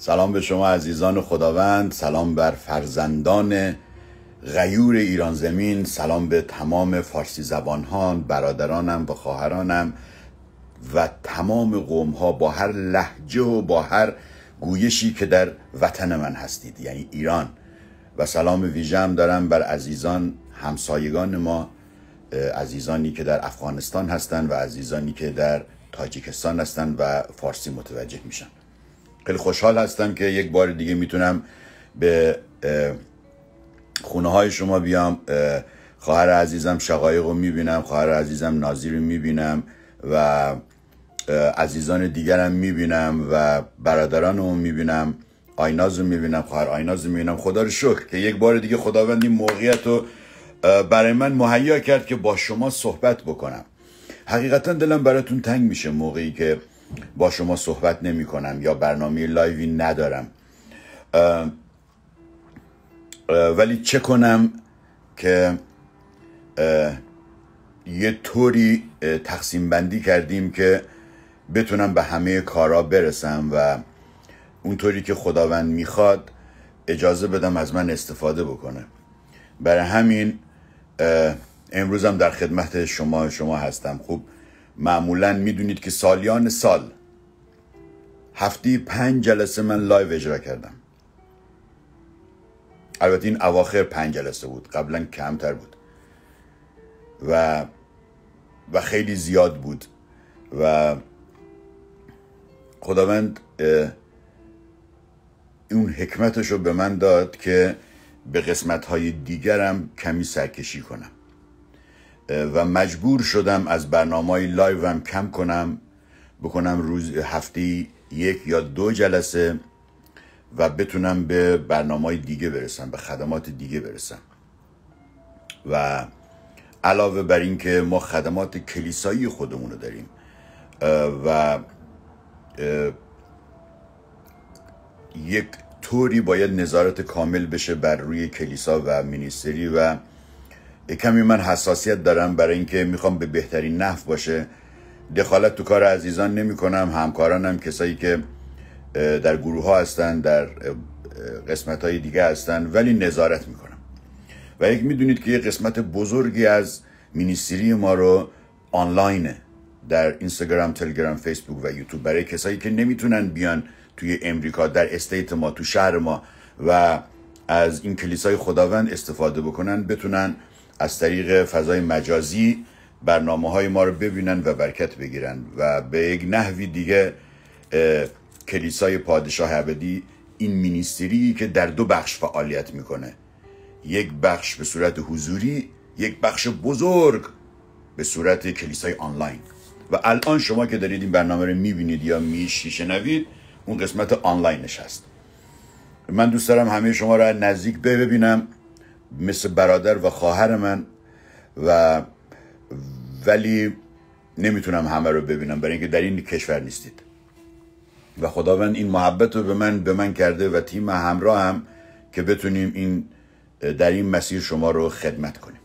سلام به شما عزیزان خداوند سلام بر فرزندان غیور ایران زمین سلام به تمام فارسی زبانهان برادرانم و خواهرانم و تمام قوم ها با هر لحجه و با هر گویشی که در وطن من هستید یعنی ایران. و سلام ویژم دارم بر عزیزان همسایگان ما عزیزانی که در افغانستان هستند و عزیزانی که در تاجیکستان هستند و فارسی متوجه میشن. خیلی خوشحال هستم که یک بار دیگه می‌تونم به خونه های شما بیام. خواهر عزیزم شقایق رو می‌بینم خواهر عزیزم نازی رو می‌بینم و عزیزان دیگرم می‌بینم و برادران رو می‌بینم آیناز رو می‌بینم خواهر آیناز رو می‌بینم. خدا رو شکر که یک بار دیگه خداوند این موقعیت رو برای من مهیا کرد که با شما صحبت بکنم. حقیقتا دلم براتون تنگ میشه موقعی که با شما صحبت نمی کنم یا برنامه لایوی ندارم. ولی چه کنم که یه طوری تقسیم بندی کردیم که بتونم به همه کارا برسم و اونطوری که خداوند می‌خواد اجازه بدم از من استفاده بکنه. برای همین امروزم در خدمت شما شما هستم. خوب معمولا می‌دونید که سالیان سال هفته پنج جلسه من لایو اجرا کردم. البته این اواخر پنج جلسه بود قبلا کمتر بود. و و خیلی زیاد بود. و خداوند اون حکمتش رو به من داد که به قسمت های دیگرم کمی سرکشی کنم. و مجبور شدم از برنامه های لایو هم کم کنم بکنم روز هفته یک یا دو جلسه و بتونم به برنامه های دیگه برسم به خدمات دیگه برسم. و علاوه بر این که ما خدمات کلیسایی خودمون رو داریم و یک طوری باید نظارت کامل بشه بر روی کلیسا و مینیستری و کمی من حساسیت دارم برای اینکه می‌خوام به بهترین نحو باشه. دخالت تو کار عزیزان نمی کنم همکارانم کسایی که در گروه ها هستن در قسمت های دیگه هستن ولی نظارت می‌کنم. و یک می‌دونید که یه قسمت بزرگی از مینیستری ما رو آنلاینه در اینستاگرام، تلگرام، فیسبوک و یوتیوب. برای کسایی که نمی‌تونن بیان توی امریکا در استیت ما تو شهر ما و از این کلیسای خداوند استفاده بکنن بتونن از طریق فضای مجازی برنامه های ما رو ببینن و برکت بگیرن و به یک نحوی دیگه کلیسای پادشاه ابدی این مینیستری که در دو بخش فعالیت می‌کنه. یک بخش به صورت حضوری یک بخش بزرگ به صورت کلیسای آنلاین. و الان شما که دارید این برنامه رو می‌بینید یا میشنوید اون قسمت آنلاینش هست. من دوست دارم همه شما رو نزدیک ببینم. مثل برادر و خواهر من و ولی نمی‌تونم همه رو ببینم برای اینکه در این کشور نیستید. و خداوند این محبت رو به من به من کرده و تیم همراه هم که بتونیم این در این مسیر شما رو خدمت کنیم.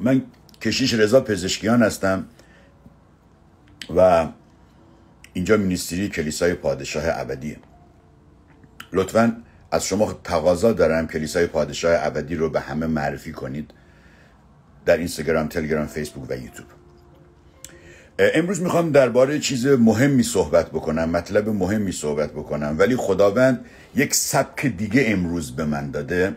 من کشیش رضا پزشکیان هستم و اینجا مینیستری کلیسای پادشاه ابدیه. لطفا از شما تقاضا دارم کلیسای پادشاه ابدی رو به همه معرفی کنید در اینستاگرام، تلگرام، فیسبوک و یوتیوب. امروز می‌خوام درباره چیز مهمی صحبت بکنم مطلب مهمی صحبت بکنم. ولی خداوند یک سبک دیگه امروز به من داده.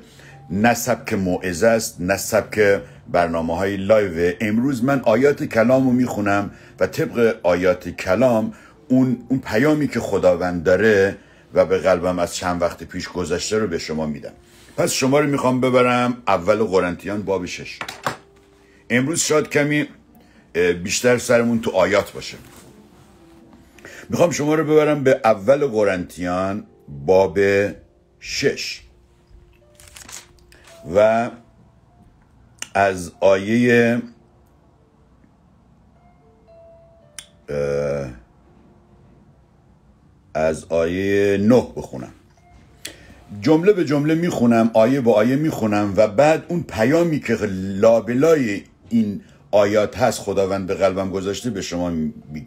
نه سبک موعظه است نه سبک برنامه های لایو. امروز من آیات کلام رو می‌خونم و طبق آیات کلام اون, اون پیامی که خداوند داره و به قلبم از چند وقت پیش گذشته رو به شما میدم. پس شما رو می‌خوام ببرم اول قرنتیان باب شش. امروز شاید کمی بیشتر سرمون تو آیات باشه. می‌خوام شما رو ببرم به اول قرنتیان باب شش. و از آیه از آیه نه بخونم. جمله به جمله می‌خونم آیه با آیه می‌خونم و بعد اون پیامی که لابلای این آیات هست خداوند به قلبم گذاشته به شما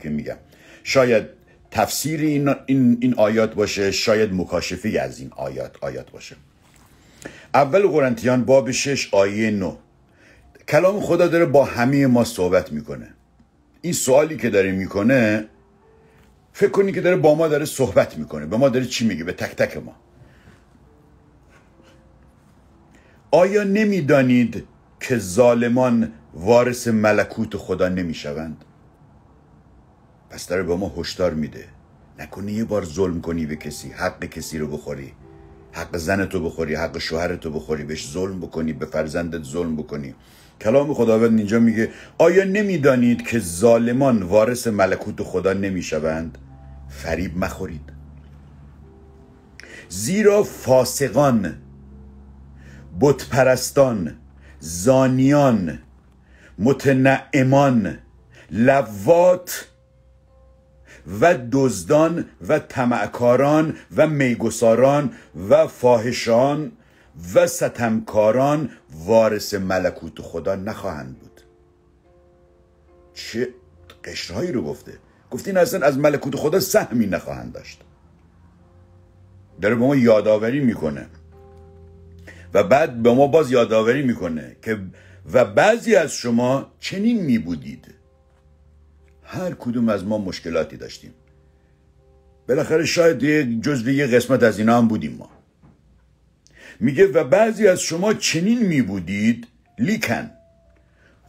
میگم. شاید تفسیر این, این, این آیات باشه شاید مکاشفی از این آیات آیات باشه. اول قرنتیان باب 6 آیه 9 کلام خدا داره با همه ما صحبت می‌کنه. این سوالی که داره می‌کنه فکر کنی که داره با ما داره صحبت می‌کنه. به ما داره چی میگه؟ به تک تک ما. آیا نمی‌دانید که ظالمان وارث ملکوت خدا نمی‌شوند؟ پس داره به ما هشدار میده. نکنی یه بار ظلم کنی به کسی حق کسی رو بخوری. حق زنتو بخوری حق شوهرتو بخوری. بهش ظلم بکنی به فرزندت ظلم بکنی. کلام خداوند اینجا میگه آیا نمی‌دانید که ظالمان وارث ملکوت خدا نمی‌شوند؟ فریب مخورید. زیرا فاسقان بتپرستان زانیان متنعمان لوات و دزدان و طمعکاران و میگساران و فاحشان و ستمکاران وارث ملکوت خدا نخواهند بود. چه قشرهایی رو گفته؟ گفتین اصلا از ملکوت خدا سهمی نخواهند داشت. داره به ما یادآوری می‌کنه. و بعد به ما باز یادآوری می‌کنه که و بعضی از شما چنین میبودید. هر کدوم از ما مشکلاتی داشتیم. بالاخره شاید یه جزو یه قسمت از اینا هم بودیم ما. میگه و بعضی از شما چنین میبودید لیکن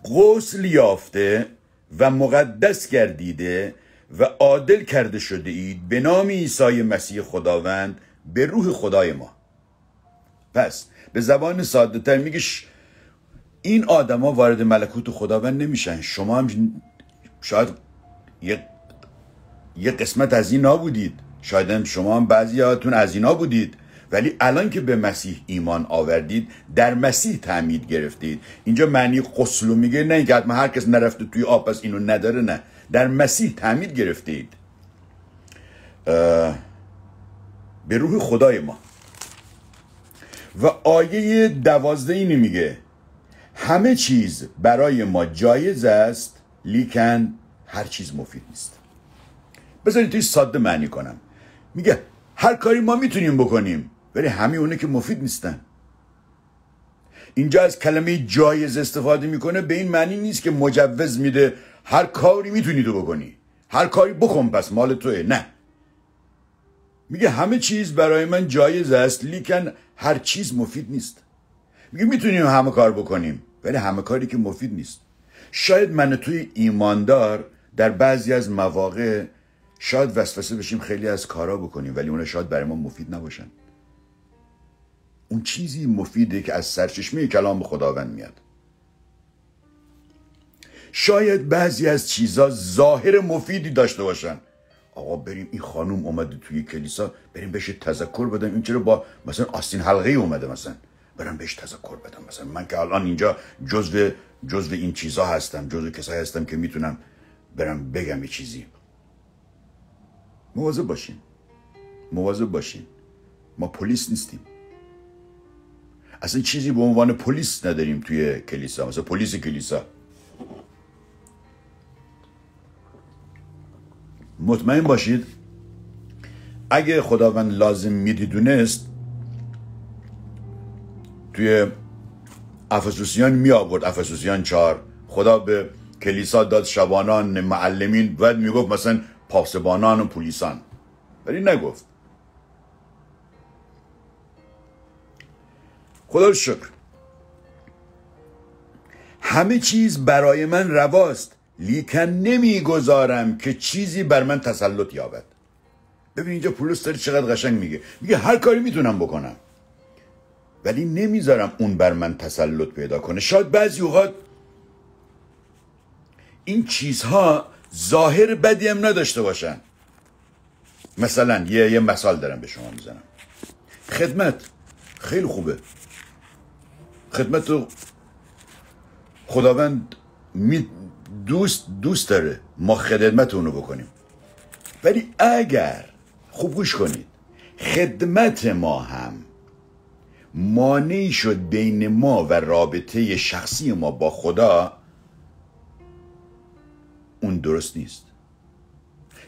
غسل یافته و مقدس گردیده و عادل کرده شده اید به نام عیسی مسیح خداوند به روح خدای ما. پس به زبان ساده تر میگه این آدما وارد ملکوت خداوند نمیشن. شما هم شاید یه, یه قسمت از اینا بودید. شاید هم شما هم بعضی هاتون از اینا بودید. ولی الان که به مسیح ایمان آوردید در مسیح تعمید گرفتید. اینجا معنی قسلو میگه نه اینکه حتما هر کس نرفته توی آب پس اینو نداره نه. در مسیح تعمید گرفتید. به روح خدای ما. و آیه دوازده اینی میگه همه چیز برای ما جایز است لیکن هر چیز مفید نیست. بذارید توی ساده معنی کنم. میگه هر کاری ما می‌تونیم بکنیم. ولی همه اونه که مفید نیستن. اینجا از کلمه جایز استفاده می‌کنه به این معنی نیست که مجوز میده. هر کاری می‌تونی تو بکنی. هر کاری بکن پس مال توه نه. میگه همه چیز برای من جایز است لیکن هر چیز مفید نیست. میگه می‌تونیم همه کار بکنیم ولی همه کاری که مفید نیست. شاید من توی ایماندار در بعضی از مواقع شاید وسوسه بشیم خیلی از کارا بکنیم ولی اون شاید برای ما مفید نباشن. اون چیزی مفیده که از سرچشمه کلام خداوند میاد. شاید بعضی از چیزا ظاهر مفیدی داشته باشن. آقا بریم این خانوم اومده توی کلیسا بریم بهش تذکر بدم این چرا با مثلا آستین حلقه اومده مثلا؟ برم بهش تذکر بدم مثلا. من که الان اینجا جزو جزو این چیزا هستم جزو کسایی هستم که می‌تونم برم بگم یه چیزی. مواظب باشین. مواظب باشین. ما پلیس نیستیم. اصلا چیزی به عنوان پلیس نداریم توی کلیسا. مثلا پلیس کلیسا. مطمئن باشید اگه خداوند لازم میدیدونست توی افسوسیان می آورد افسوسیان چهار. خدا به کلیسا داد شبانان معلمین باید می‌گفت مثلا پاسبانان و پولیسان ولی نگفت. خدا شکر. همه چیز برای من رواست لیکن نمی‌گذارم که چیزی بر من تسلط یابد. ببین اینجا پولس داره چقدر قشنگ میگه. میگه هر کاری می‌تونم بکنم. ولی نمی‌ذارم اون بر من تسلط پیدا کنه. شاید بعضی اوقات این چیزها ظاهر بدی هم نداشته باشن. مثلا یه, یه مثال دارم به شما می‌زنم. خدمت خیلی خوبه. خدمت رو خداوند می دوست دوست داره ما خدمت اونو بکنیم. ولی اگر خوب گوش کنید. خدمت ما هم مانعی شد بین ما و رابطه شخصی ما با خدا اون درست نیست.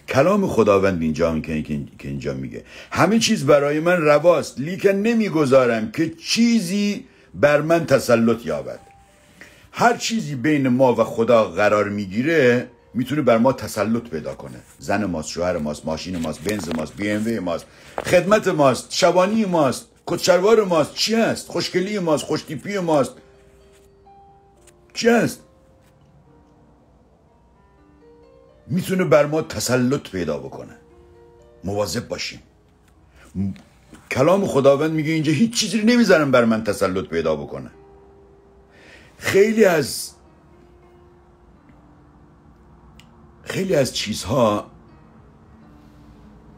کلام خداوند اینجا میگه که اینجا میگه. همه چیز برای من رواست لیکن نمی‌گذارم که چیزی بر من تسلط یابد. هر چیزی بین ما و خدا قرار می‌گیره می‌تونه بر ما تسلط پیدا کنه. زن ماست شوهر ماست ماشین ماست بنز ماست بی ام ماست خدمت ماست شبانی ماست کتشلوار ماست چی هست؟ خوشگلی ماست خوشتیپی ماست. چی هست؟ می‌تونه بر ما تسلط پیدا بکنه. مواظب باشیم. کلام خداوند میگه اینجا هیچ چیزی نمی‌ذارم بر من تسلط پیدا بکنه. خیلی از خیلی از چیزها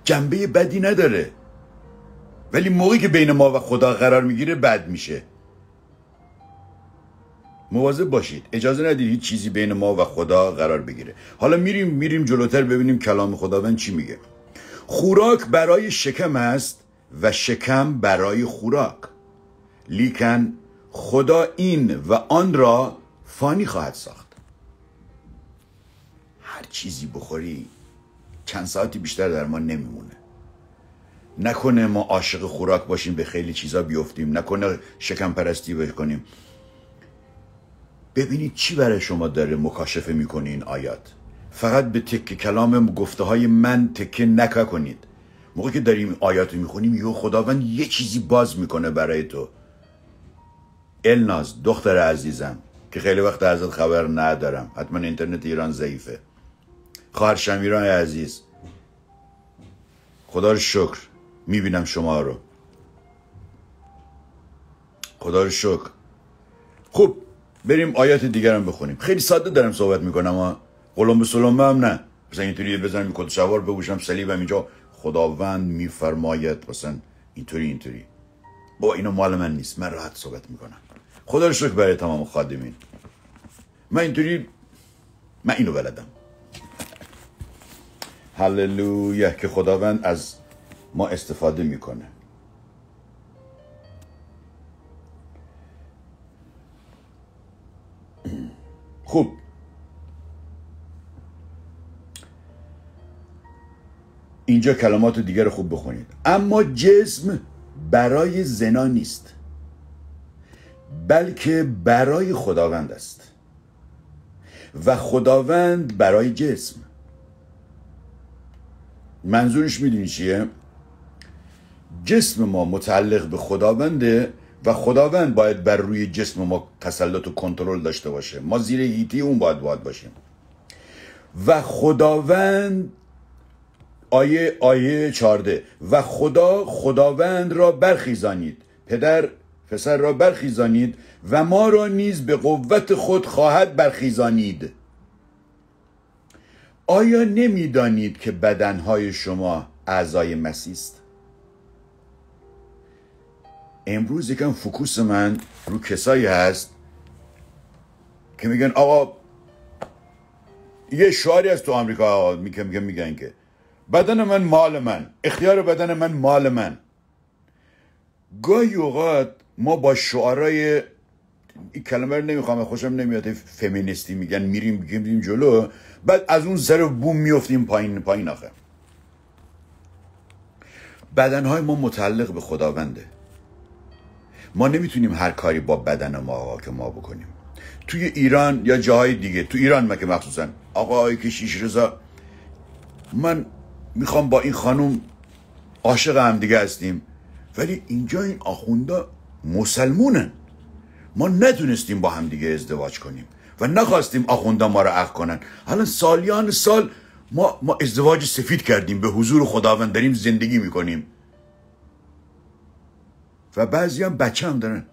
جنبه بدی نداره. ولی موقعی که بین ما و خدا قرار می‌گیره بد میشه. مواظب باشید. اجازه ندید هیچ چیزی بین ما و خدا قرار بگیره. حالا میریم میریم جلوتر ببینیم کلام خداوند چی میگه. خوراک برای شکم است. و شکم برای خوراک. لیکن خدا این و آن را فانی خواهد ساخت. هر چیزی بخوری چند ساعتی بیشتر در ما نمیمونه. نکنه ما عاشق خوراک باشیم به خیلی چیزا بیفتیم. نکنه شکم پرستی بکنیم. ببینید چی برای شما داره مکاشفه می‌کنه این آیات. فقط به تکه کلام گفته های من تکه نکا کنید. موقعی که داریم آیات می‌خونیم یه خداوند یه چیزی باز می‌کنه برای تو. الناز دختر عزیزم که خیلی وقت ازت خبر ندارم. حتما اینترنت ایران ضعیفه. خواهر شمیران عزیز خدا رو شکر می‌بینم شما رو. خدا رو شکر. خوب بریم آیات دیگرم بخونیم. خیلی ساده دارم صحبت می‌کنم اما قلم به هم نه. مثلا اینطوری بزنم کد شوار بگوشم سلیبم اینجا خداوند میفرماید. مثلا اینطوری اینطوری. با اینو مال من نیست. من راحت صحبت می‌کنم. خدا رو شکر برای تمام خادمین. من اینطوری من اینو بلدم. هللویا که خداوند از ما استفاده می‌کنه. خوب. اینجا کلمات دیگر رو خوب بخونید. اما جسم برای زنا نیست. بلکه برای خداوند است. و خداوند برای جسم. منظورش می‌دونی چیه؟ جسم ما متعلق به خداونده و خداوند باید بر روی جسم ما تسلط و کنترل داشته باشه. ما زیر هیتی اون باید باید باشیم. و خداوند آیه آیه چارده و خدا خداوند را برخیزانید. پدر پسر را برخیزانید و ما را نیز به قوت خود خواهد برخیزانید. آیا نمی‌دانید که بدنهای شما اعضای مسیح است؟ امروز یکم فکوس من رو کسایی هست که میگن آقا یه شعاری از تو آمریکا میگن میگن که بدن من مال من. اختیار بدن من مال من. گاهی اوقات ما با شعارای این کلمه رو نمی‌خوام خوشم نمیاد. فمینیستی میگن میریم میریم جلو. بعد از اون سر بوم میفتیم پایین پایین آخه. بدنهای ما متعلق به خداونده. ما نمی‌تونیم هر کاری با بدن ما که ما بکنیم. توی ایران یا جاهای دیگه تو ایران ما که مخصوصا آقای که شیش رضا من می‌خوام با این خانم عاشق هم دیگه هستیم. ولی اینجا این آخوندا مسلمونن ما ندونستیم با هم دیگه ازدواج کنیم و نخواستیم آخوندا ما رو عقد کنن. حالا سالیان سال ما, ما ازدواج سفید کردیم. به حضور خداوند داریم زندگی می‌کنیم. و بعضی هم بچه هم دارن.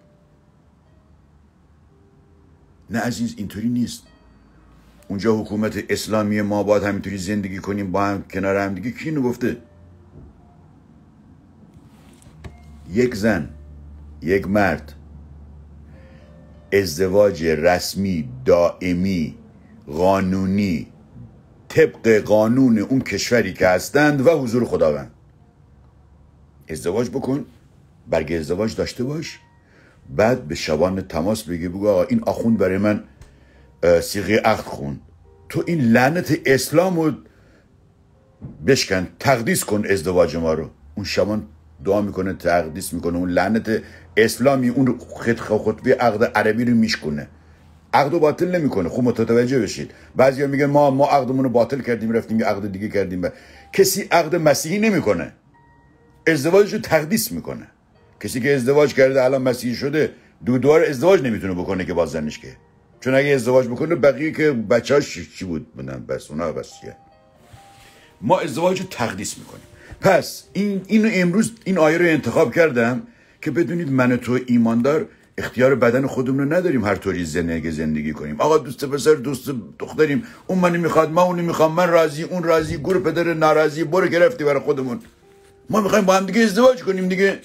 نه عزیز اینطوری نیست. اونجا حکومت اسلامی ما باید همینطوری زندگی کنیم با هم کنار هم دیگه. کی گفته؟ یک زن یک مرد. ازدواج رسمی دائمی قانونی طبق قانون اون کشوری که هستند و حضور خداوند. ازدواج بکن برگ ازدواج داشته باش. بعد به شبان تماس بگی بگو آقا این آخوند برای من سیغه عقد خون. تو این لعنت اسلام رو بشکن تقدیس کن ازدواج ما رو. اون شمان دعا می‌کنه تقدیس می‌کنه. اون لعنت اسلامی اون خط خطبی عقد عربی رو میشکنه عقد رو باطل نمی‌کنه. خوب متوجه بشید. بعضیا میگن ما ما عقدمون رو باطل کردیم رفتیم یه عقد دیگه کردیم. کسی عقد مسیحی نمی‌کنه. ازدواجش رو تقدیس می‌کنه. کسی که ازدواج کرده الان مسیحی شده دو دوار ازدواج نمی‌تونه بکنه که باز زنش که. چون اگه ازدواج بکنه بقیه که بچه‌هاش چی بود؟ بودن بس اونا بس چیه؟ ما ازدواج رو تقدیس می‌کنیم. پس این اینو امروز این آیه رو انتخاب کردم که بدونید من تو ایماندار اختیار بدن خودمون رو نداریم هر طوری زندگی زندگی کنیم. آقا دوست پسر دوست دختریم اون منو می‌خواد ما اونو می‌خوام. من راضی اون راضی. گور پدر ناراضی. برو گرفتی برای خودمون. ما می‌خوایم با هم دیگه ازدواج کنیم دیگه.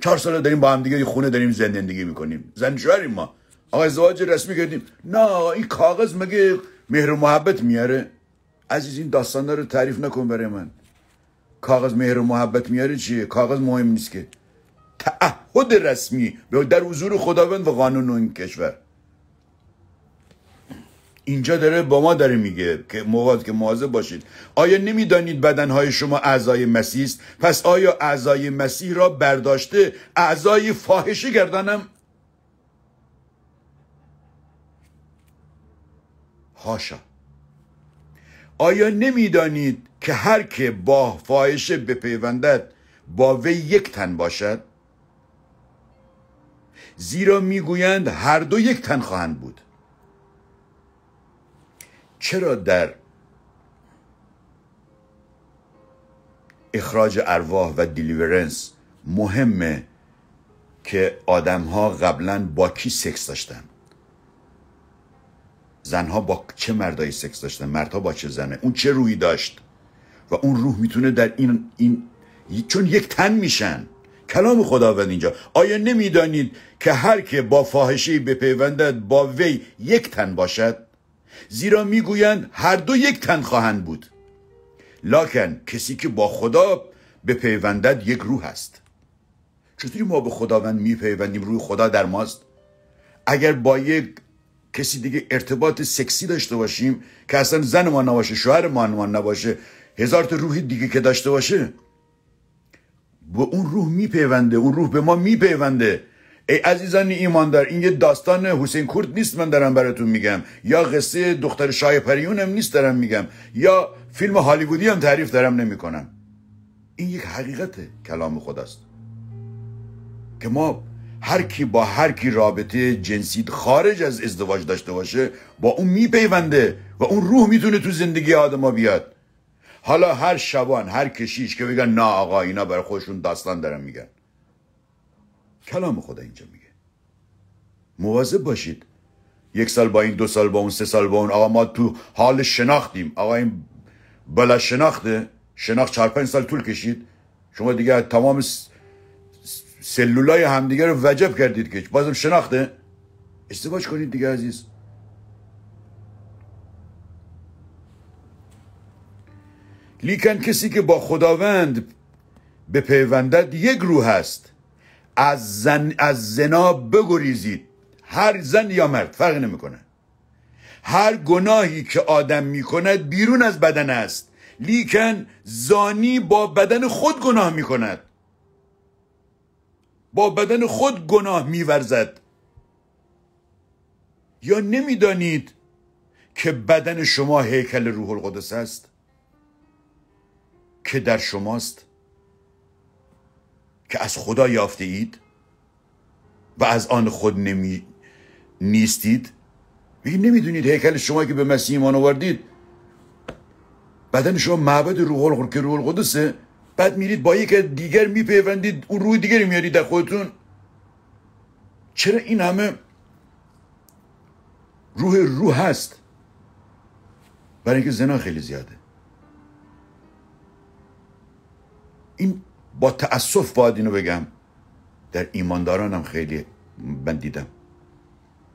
چهار سال داریم با هم دیگه خونه داریم زندگی می‌کنیم. زن ما. آقا ازدواج رسمی کردیم. نه این کاغذ مگه مهر و محبت میاره؟ عزیز این داستان رو تعریف نکن برای من. کاغذ مهر و محبت میاره چیه؟ کاغذ مهم نیست که. تعهد رسمی در حضور خداوند و قانون این کشور. اینجا داره با ما داره میگه که مواد که مواظب باشید. آیا نمی‌دانید بدنهای شما اعضای مسیح است؟ پس آیا اعضای مسیح را برداشته اعضای فاحشه گردانم؟ هاشا آیا نمی‌دانید که هر که با فاحشه بپیوندد با وی یک تن باشد؟ زیرا می‌گویند هر دو یک تن خواهند بود. چرا در اخراج ارواح و deliverance مهمه که آدم ها قبلا با کی سکس داشتن؟ زنها با چه مردایی سکس داشتن؟ مردها با چه زنا؟ اون چه روحی داشت؟ و اون روح می‌تونه در این, این چون یک تن میشن. کلام خداوند اینجا. آیا نمی‌دانید که هر که با فاحشه بپیوندد با وی یک تن باشد؟ زیرا می‌گویند هر دو یک تن خواهند بود. لاکن کسی که با خدا بپیوندد یک روح است. چطوری ما به خداوند میپیوندیم؟ روح خدا در ماست. اگر با یک کسی دیگه ارتباط سکسی داشته باشیم که اصلا زن ما نباشه شوهر ما نباشه هزار تا روحی دیگه که داشته باشه؟ به اون روح میپیونده اون روح به ما میپیونده. ای عزیزان ایماندار این یه داستان حسین کرد نیست من دارم براتون میگم. یا قصه دختر شای پریون هم نیست دارم میگم. یا فیلم هالیوودی هم تعریف دارم نمی‌کنم. این یک حقیقت کلام خداست. که ما هر کی با هر کی رابطه جنسی خارج از ازدواج داشته باشه با اون میپیونده و اون روح می‌تونه تو زندگی آدما بیاد. حالا هر شبان هر کشیش که بگن نه آقا اینا برای خودشون داستان دارن میگن. کلام خدا اینجا میگه. مواظب باشید. یک سال با این دو سال با اون سه سال با اون. آقا ما تو حال شناختیم. آقا این بلا شناخته. شناخت چهار پنج سال طول کشید. شما دیگه تمام سلولای همدیگه رو وجب کردید که بازم شناخته؟ ازدواج کنید دیگه عزیز. لیکن کسی که با خداوند به پیوندد یک روح هست از, زن از زنا بگریزید. هر زن یا مرد فرق نمی‌کنه. هر گناهی که آدم می‌کند بیرون از بدن است. لیکن زانی با بدن خود گناه می‌کند. با بدن خود گناه میورزد. یا نمی‌دانید که بدن شما هیکل روح القدس است؟ که در شماست؟ که از خدا یافته اید و از آن خود نمی نیستید؟ بگید نمی‌دونید هیکل شما که به مسیح ایمان آوردید. بدن شما معبد روح القدس که روح القدسه. بعد میرید با یک دیگر میپیوندید اون روح دیگری میارید در خودتون. چرا این همه روح روح هست؟ برای اینکه زنا خیلی زیاده. این با تأسف باید اینو بگم. در ایماندارانم خیلی من دیدم.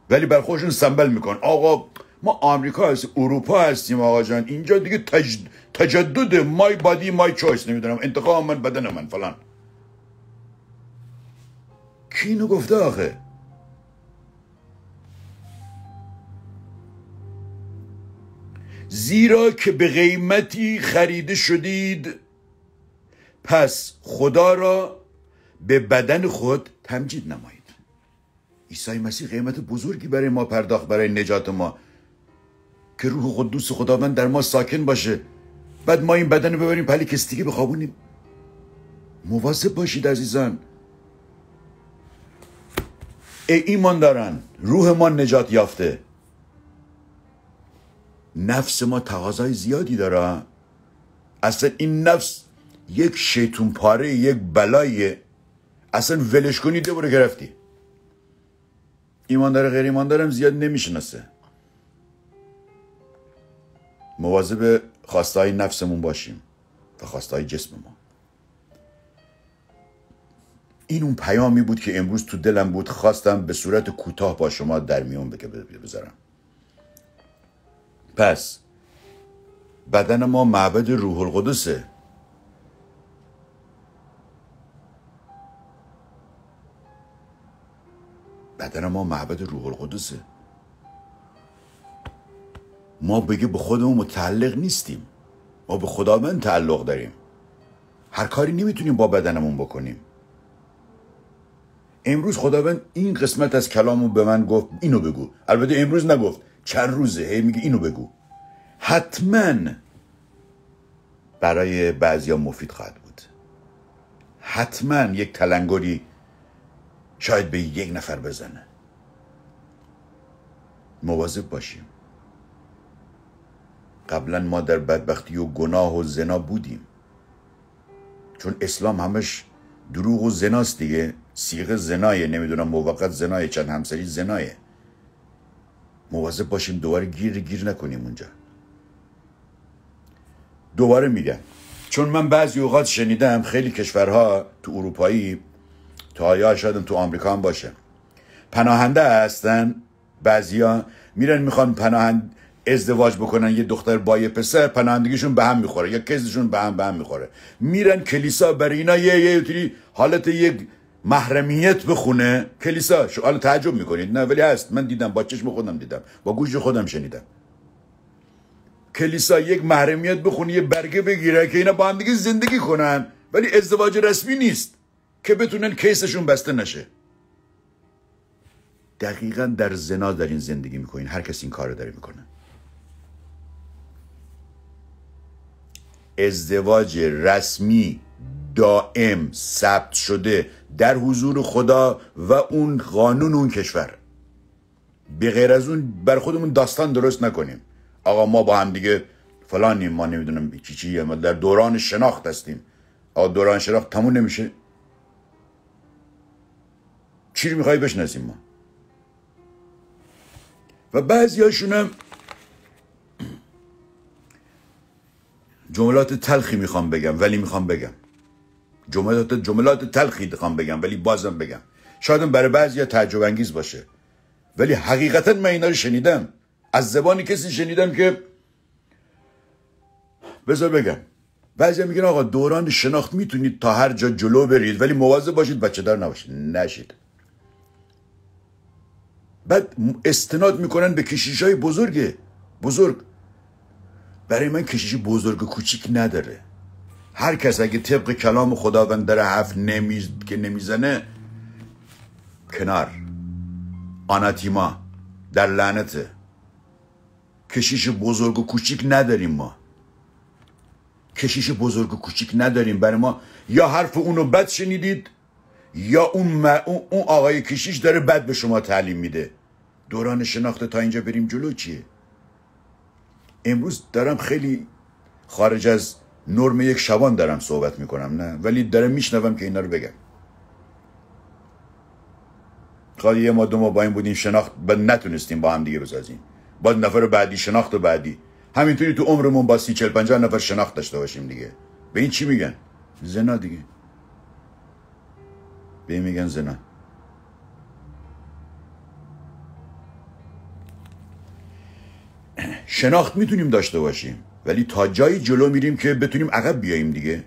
ولی بر خودشون سنبل میکن. آقا ما آمریکا هستیم اروپا هستیم آقا جان. اینجا دیگه تج... تجدد مای بادی مای چویس نمی‌دونم. انتخاب من بدن من فلان. کی اینو گفته آخه؟ زیرا که به قیمتی خریده شدید پس خدا را به بدن خود تمجید نمایید. عیسی مسیح قیمت بزرگی برای ما پرداخت برای نجات ما. که روح قدوس خداوند در ما ساکن باشه. بعد ما این بدن رو ببریم پلی کستیگی بخوابونیم. مواظب باشید عزیزان. ای ایمان دارن روح ما نجات یافته. نفس ما تقاضای زیادی داره اصلا این نفس یک شیطون پاره یک بلایه اصلا ولش کنی دوباره گرفتی ایمان داره غیر ایمان دارم زیاد نمی‌شناسه. مواظب خواستای نفسمون باشیم و خواستای جسم ما این اون پیامی بود که امروز تو دلم بود خواستم به صورت کوتاه با شما در میون بذارم پس بدن ما معبد روح القدسه. بدن ما معبد روح القدسه. ما بگه به خودمون متعلق نیستیم. ما به خداوند تعلق داریم. هر کاری نمی‌تونیم با بدنمون بکنیم. امروز خداوند این قسمت از کلامو به من گفت اینو بگو. البته امروز نگفت چند روزه هی میگه اینو بگو. حتما برای بعضیا مفید خواهد بود. حتما یک تلنگری شاید به یک نفر بزنه. مواظب باشیم. قبلا ما در بدبختی و گناه و زنا بودیم. چون اسلام همش دروغ و زناست دیگه. سیغ زنایه نمی‌دونم موقت زنایه چند همسری زنایه. مواظب باشیم دوباره گیر گیر نکنیم اونجا. دوباره میگم چون من بعضی اوقات شنیدم خیلی کشورها تو اروپایی تا آیا شاید تو آمریکا هم باشه پناهنده هستن بعضیا میرن می‌خوان پناهند ازدواج بکنن یه دختر با یه پسر پناهندگیشون به هم می‌خوره یا کسشون به هم به هم می‌خوره. میرن کلیسا برای اینا یه یه حالت یک محرمیت بخونه کلیسا. شو حالا تعجب می‌کنید. نه ولی هست. من دیدم با چشم خودم دیدم. با گوش خودم شنیدم. کلیسا یک محرمیت بخونه یه برگه بگیره که اینا با هم دیگه زندگی کنن. ولی ازدواج رسمی نیست که بتونن کیسشون بسته نشه. دقیقا در زنا دارین زندگی می‌کنین. هر کسی این کار داره می‌کنه. ازدواج رسمی دائم ثبت شده در حضور خدا و قانون اون کشور. به غیر از اون بر خودمون داستان درست نکنیم. آقا ما با هم دیگه فلانیم ما نمی‌دونم چی چیه ما در دوران شناخت هستیم. آقا دوران شناخت تمون نمیشه. چی رو می‌خوای بشناسیم ما؟ و بعضی هاشونم جملات تلخی می‌خوام بگم ولی می‌خوام بگم. جملات جملات تلخی می‌خوام بگم ولی بازم بگم. شاید برای بعضی تعجب انگیز باشه. ولی حقیقتا من اینا رو شنیدم. از زبانی کسی شنیدم که بذار بگم. بعضی میگن آقا دوران شناخت می‌تونید تا هر جا جلو برید ولی مواظب باشید بچه دار نباشید. نشید. بعد استناد می‌کنن به کشیش های بزرگه بزرگ. برای من کشیش بزرگ و کوچیک نداره. هر کس اگه طبق کلام خداوند داره حرف نمیز... که نمی‌زنه کنار. آناتیما در لعنته. کشیش بزرگ و کوچیک نداریم ما. کشیش بزرگ و کوچیک نداریم برای ما. یا حرف اونو بد شنیدید یا اون, اون آقای کشیش داره بد به شما تعلیم میده. دوران شناخته تا اینجا بریم جلو چیه؟ امروز دارم خیلی خارج از نرم یک شبان دارم صحبت می‌کنم نه؟ ولی دارم میشنوم که اینا رو بگم. خواهد یه ما دو ما با این بودیم شناخت و نتونستیم با هم دیگه بسازیم. با نفر بعدی شناخت و بعدی. همینطوری تو عمرمون با سی چل پنجاه نفر شناخت داشته باشیم دیگه. به این چی میگن؟ زنا دیگه. به این میگن زنا. شناخت می‌تونیم داشته باشیم. ولی تا جایی جلو میریم که بتونیم عقب بیاییم دیگه.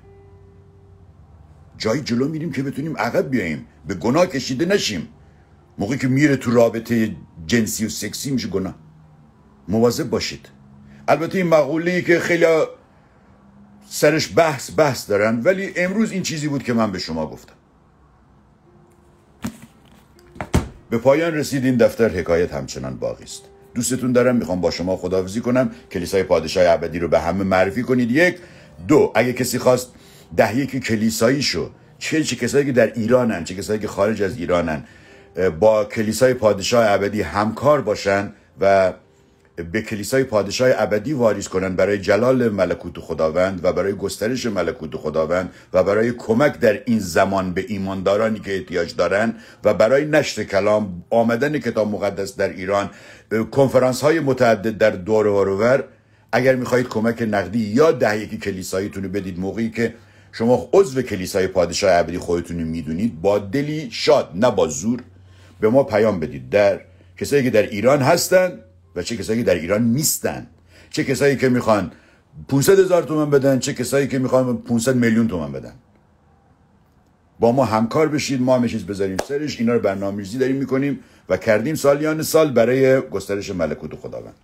جایی جلو میریم که بتونیم عقب بیاییم. به گناه کشیده نشیم. موقعی که میره تو رابطه جنسی و سکسی میشه گناه. مواظب باشید. البته این مقوله که خیلی سرش بحث بحث دارن ولی امروز این چیزی بود که من به شما گفتم. به پایان رسید این دفتر حکایت همچنان باقی است. دوستتون دارم می‌خوام با شما خداحافظی کنم. کلیسای پادشاه ابدی رو به همه معرفی کنید. یک دو اگه کسی خواست ده یک کلیسایی شو چه چه کسایی که در ایرانن چه کسایی که خارج از ایرانن با کلیسای پادشاه ابدی همکار باشن و به کلیسای پادشاه ابدی واریز کنند برای جلال ملکوت خداوند و برای گسترش ملکوت خداوند و برای کمک در این زمان به ایماندارانی که احتیاج دارند و برای نشر کلام آمدن کتاب مقدس در ایران کنفرانس های متعدد در دور و اگر می‌خواهید کمک نقدی یا ده یکی کلیساییتون بدید موقعی که شما عضو کلیسای پادشاه ابدی خودتون می‌دونید با دلی شاد نه با زور به ما پیام بدید. در کسایی که در ایران هستند و چه کسایی که در ایران نیستن. چه کسایی که می‌خوان 500 هزار تومن بدن چه کسایی که می‌خوان 500 میلیون تومن بدن. با ما همکار بشید ما همه چیز بذاریم سرش اینا رو برنامه‌ریزی داریم می‌کنیم و کردیم سالیان سال برای گسترش ملکوت خداوند.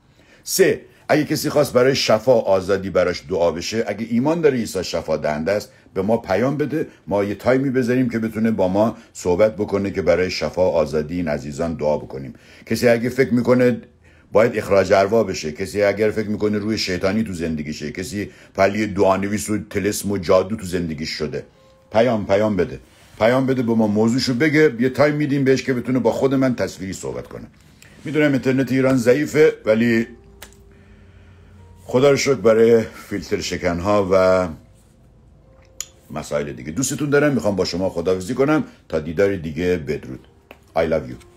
سه اگه کسی خواست برای شفا آزادی براش دعا بشه اگه ایمان داره عیسی شفا دهنده است به ما پیام بده ما یه تایمی بذاریم که بتونه با ما صحبت بکنه که برای شفا آزادی این عزیزان دعا بکنیم. کسی اگه فکر می‌کنه باید اخراج اروا بشه. کسی اگر فکر می‌کنه روی شیطانی تو زندگیشه کسی پلی دعانویس و تلسم و جادو تو زندگیش شده. پیام پیام بده. پیام بده به ما موضوعشو بگه. یه تایم میدیم بهش که بتونه با خود من تصویری صحبت کنه. می‌دونم اینترنت ایران ضعیفه ولی خدا رو شکر برای فیلتر شکنها و مسائل دیگه. دوستتون دارم می‌خوام با شما خداحافظی کنم. تا دیدار دیگه بدرود. I love you.